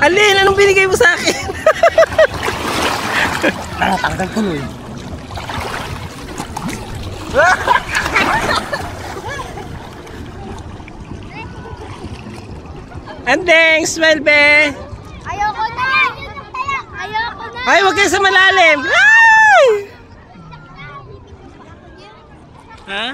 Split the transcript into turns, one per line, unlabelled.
Alin, anong binigay mo sa akin?
Ah, tanggal ko eh.
Andeng, smile be.
Ayoko na! Ayoko na!
Ay, wag kayo sa malalim. Ay! Ha?